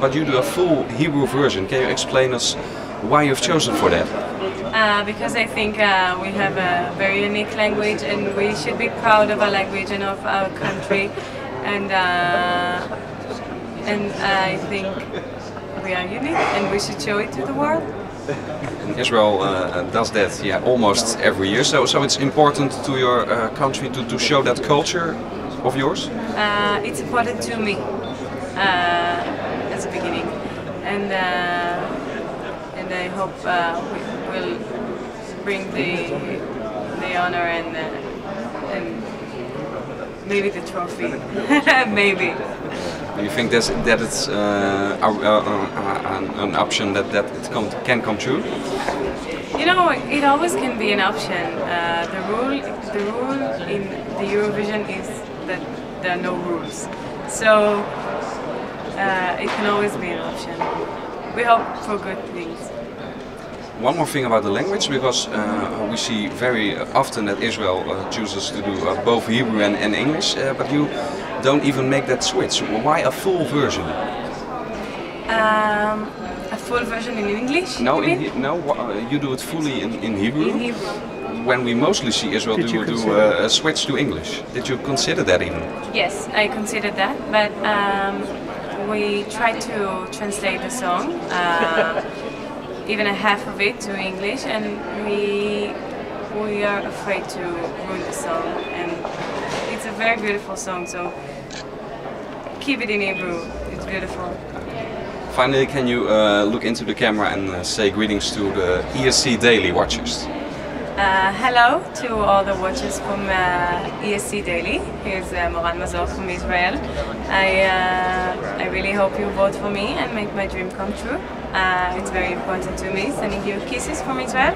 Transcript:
But you do a full Hebrew version. Can you explain us why you've chosen for that? Uh, because I think uh, we have a very unique language and we should be proud of our language and of our country. And uh, and I think we are unique and we should show it to the world. And Israel uh, does that yeah, almost every year, so, so it's important to your uh, country to, to show that culture of yours? Uh, it's important to me beginning. And, uh, and I hope uh, we will bring the, the honor and, uh, and maybe the trophy. maybe. Do you think that's, that it's uh, a, a, a, an option that, that it come, can come true? You know, it always can be an option. Uh, the rule, the rule in the Eurovision is that there are no rules, so uh, it can always be an option. We hope for good things. One more thing about the language, because uh, we see very often that Israel uh, chooses to do uh, both Hebrew and, and English, uh, but you don't even make that switch. Why a full version? Um, a full version in English? No, you in. He- no, uh, you do it fully in, in Hebrew. In Hebrew. When we mostly see Israel Did do, you do uh, a switch to English. Did you consider that even? Yes, I considered that, but um, we tried to translate the song, uh, even a half of it to English, and we we are afraid to ruin the song. And it's a very beautiful song, so keep it in Hebrew. It's beautiful. Finally, can you uh, look into the camera and uh, say greetings to the ESC Daily watchers? Uh, hello to all the watchers from uh, ESC Daily. Here's uh, Moran Mazor from Israel. I, uh, I really hope you vote for me and make my dream come true. Uh, it's very important to me. Sending you kisses from Israel.